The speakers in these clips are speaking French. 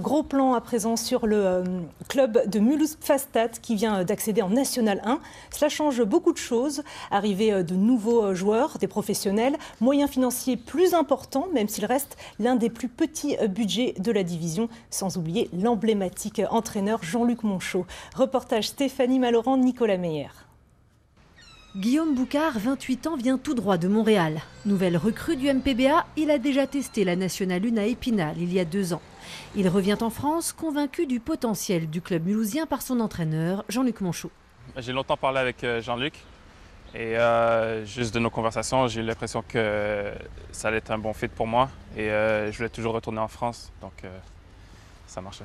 Gros plan à présent sur le euh, club de Mulhouse Fastat qui vient d'accéder en National 1. Cela change beaucoup de choses. Arrivée euh, de nouveaux euh, joueurs, des professionnels, moyens financiers plus importants, même s'il reste l'un des plus petits budgets de la division, sans oublier l'emblématique entraîneur Jean-Luc Monchot. Reportage Stéphanie Malorand, Nicolas Meyer. Guillaume Boucard, 28 ans, vient tout droit de Montréal. Nouvelle recrue du MPBA, il a déjà testé la Nationale 1 à Épinal il y a deux ans. Il revient en France convaincu du potentiel du club mulhousien par son entraîneur, Jean-Luc Monchot. J'ai longtemps parlé avec euh, Jean-Luc et euh, juste de nos conversations, j'ai eu l'impression que ça allait être un bon fit pour moi et euh, je voulais toujours retourner en France, donc ça marchait.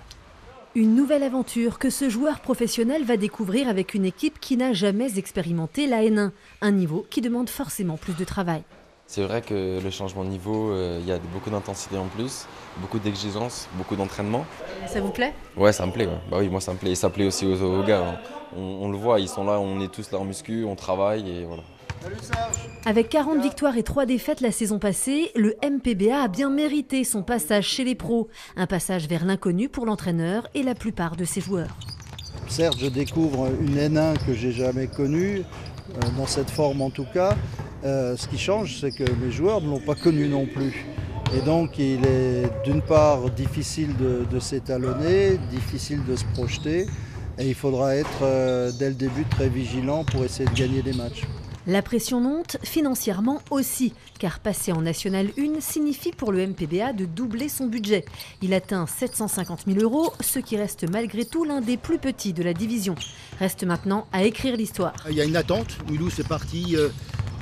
Une nouvelle aventure que ce joueur professionnel va découvrir avec une équipe qui n'a jamais expérimenté la N1, un niveau qui demande forcément plus de travail. C'est vrai que le changement de niveau, euh, il y a beaucoup d'intensité en plus, beaucoup d'exigence, beaucoup d'entraînement. Ça vous plaît? Ouais, ça me plaît. Bah oui, moi ça me plaît. Et ça plaît aussi aux, gars. Hein. On, on, le voit, ils sont là, on est tous là en muscu, on travaille et voilà. Avec 40 victoires et 3 défaites la saison passée, le MPBA a bien mérité son passage chez les pros. Un passage vers l'inconnu pour l'entraîneur et la plupart de ses joueurs. Certes, je découvre une N1 que j'ai jamais connue, euh, dans cette forme en tout cas. Euh, ce qui change, c'est que mes joueurs ne l'ont pas connue non plus. Et donc il est d'une part difficile de, s'étalonner, difficile de se projeter, et il faudra être euh, dès le début très vigilant pour essayer de gagner des matchs. La pression monte financièrement aussi, car passer en National 1 signifie pour le MPBA de doubler son budget. Il atteint 750 000 euros, ce qui reste malgré tout l'un des plus petits de la division. Reste maintenant à écrire l'histoire. Il y a une attente. Mulhouse est parti euh,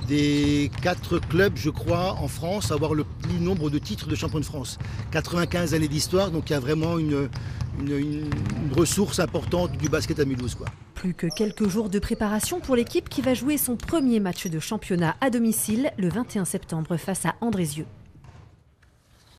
des quatre clubs, je crois, en France, à avoir le plus nombre de titres de champion de France. 95 années d'histoire, donc il y a vraiment une, ressource importante du basket à Mulhouse. Plus que quelques jours de préparation pour l'équipe qui va jouer son premier match de championnat à domicile le 21 septembre face à Andrézieux.